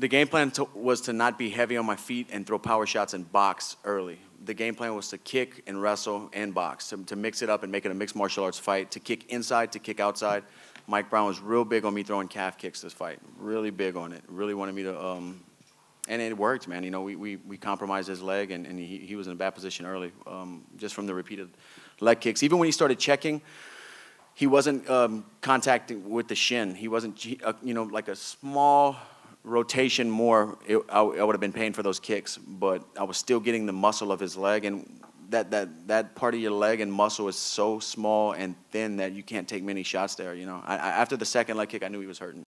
The game plan to, was to not be heavy on my feet and throw power shots and box early. The game plan was to kick and wrestle and box, to, to mix it up and make it a mixed martial arts fight, to kick inside, to kick outside. Mike Brown was real big on me throwing calf kicks this fight, really big on it. Really wanted me to, um, and it worked, man. You know, we, we, we compromised his leg, and, and he, he was in a bad position early, um, just from the repeated leg kicks. Even when he started checking, he wasn't um, contacting with the shin. He wasn't, uh, you know, like a small rotation more, it, I, I would have been paying for those kicks, but I was still getting the muscle of his leg, and that, that, that part of your leg and muscle is so small and thin that you can't take many shots there, you know. I, I, after the second leg kick, I knew he was hurting.